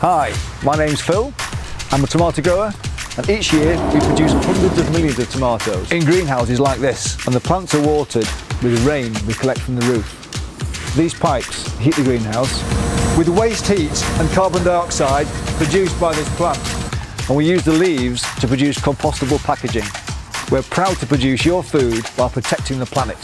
Hi, my name's Phil. I'm a tomato grower and each year we produce hundreds of millions of tomatoes in greenhouses like this and the plants are watered with rain we collect from the roof. These pipes heat the greenhouse with waste heat and carbon dioxide produced by this plant and we use the leaves to produce compostable packaging. We're proud to produce your food while protecting the planet.